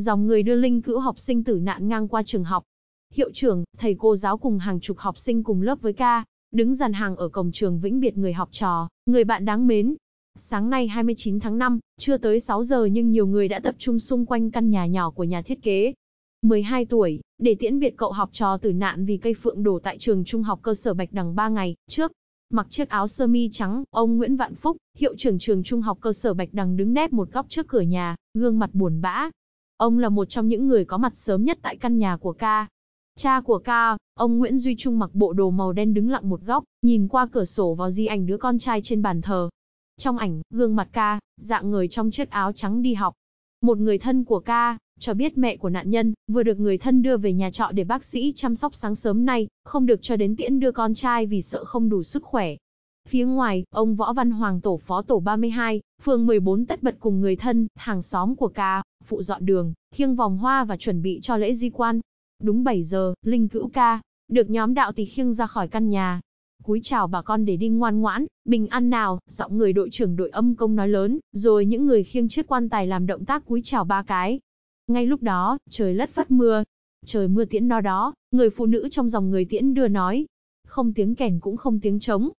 dòng người đưa linh cữu học sinh tử nạn ngang qua trường học. Hiệu trưởng, thầy cô giáo cùng hàng chục học sinh cùng lớp với ca, đứng dàn hàng ở cổng trường vĩnh biệt người học trò, người bạn đáng mến. Sáng nay 29 tháng 5, chưa tới 6 giờ nhưng nhiều người đã tập trung xung quanh căn nhà nhỏ của nhà thiết kế. 12 tuổi, để tiễn biệt cậu học trò tử nạn vì cây phượng đổ tại trường trung học cơ sở Bạch Đằng 3 ngày trước. Mặc chiếc áo sơ mi trắng, ông Nguyễn Vạn Phúc, hiệu trưởng trường trung học cơ sở Bạch Đằng đứng nép một góc trước cửa nhà, gương mặt buồn bã. Ông là một trong những người có mặt sớm nhất tại căn nhà của ca. Cha của ca, ông Nguyễn Duy Trung mặc bộ đồ màu đen đứng lặng một góc, nhìn qua cửa sổ vào di ảnh đứa con trai trên bàn thờ. Trong ảnh, gương mặt ca, dạng người trong chiếc áo trắng đi học. Một người thân của ca, cho biết mẹ của nạn nhân, vừa được người thân đưa về nhà trọ để bác sĩ chăm sóc sáng sớm nay, không được cho đến tiễn đưa con trai vì sợ không đủ sức khỏe. Phía ngoài, ông Võ Văn Hoàng tổ phó tổ 32, phường 14 tất bật cùng người thân, hàng xóm của ca, phụ dọn đường, khiêng vòng hoa và chuẩn bị cho lễ di quan. Đúng 7 giờ, Linh Cữu ca, được nhóm đạo tỳ khiêng ra khỏi căn nhà. Cúi chào bà con để đi ngoan ngoãn, bình an nào, giọng người đội trưởng đội âm công nói lớn, rồi những người khiêng chiếc quan tài làm động tác cúi chào ba cái. Ngay lúc đó, trời lất phất mưa. Trời mưa tiễn no đó, người phụ nữ trong dòng người tiễn đưa nói. Không tiếng kèn cũng không tiếng trống.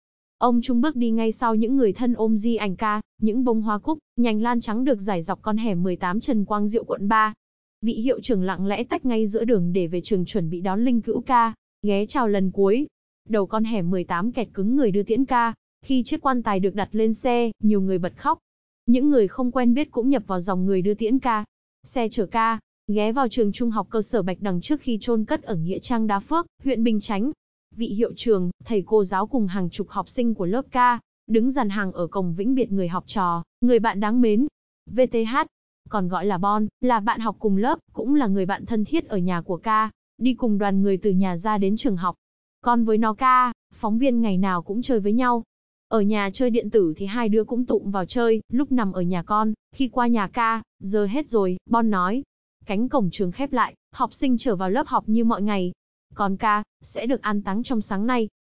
Ông Trung bước đi ngay sau những người thân ôm di ảnh ca, những bông hoa cúc, nhành lan trắng được giải dọc con hẻm 18 Trần Quang Diệu quận 3. Vị hiệu trưởng lặng lẽ tách ngay giữa đường để về trường chuẩn bị đón Linh Cữu ca, ghé chào lần cuối. Đầu con hẻm 18 kẹt cứng người đưa tiễn ca. Khi chiếc quan tài được đặt lên xe, nhiều người bật khóc. Những người không quen biết cũng nhập vào dòng người đưa tiễn ca. Xe chở ca, ghé vào trường trung học cơ sở Bạch Đằng trước khi chôn cất ở Nghĩa Trang Đá Phước, huyện Bình Chánh. Vị hiệu trường, thầy cô giáo cùng hàng chục học sinh của lớp ca, đứng dàn hàng ở cổng vĩnh biệt người học trò, người bạn đáng mến. VTH, còn gọi là Bon, là bạn học cùng lớp, cũng là người bạn thân thiết ở nhà của ca, đi cùng đoàn người từ nhà ra đến trường học. Còn với nó ca, phóng viên ngày nào cũng chơi với nhau. Ở nhà chơi điện tử thì hai đứa cũng tụng vào chơi, lúc nằm ở nhà con, khi qua nhà ca, giờ hết rồi, Bon nói. Cánh cổng trường khép lại, học sinh trở vào lớp học như mọi ngày. Còn ca, sẽ được an táng trong sáng nay.